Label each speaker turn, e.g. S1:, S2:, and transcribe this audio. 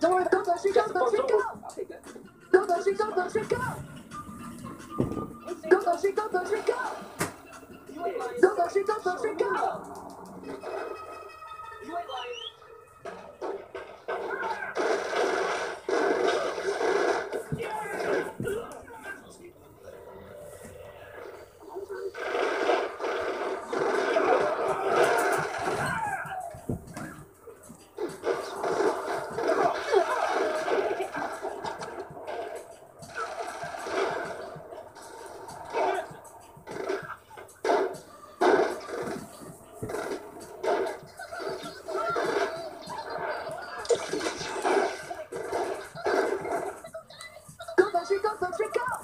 S1: Don't worry, go, go, shoot, go, go, shoot, go.
S2: Okay, good.
S1: Go, go, shoot, go, go, shoot, go. Go, go, shoot, go, go, shoot, go. Go, go, shoot, go, go, shoot, go.
S2: Africa.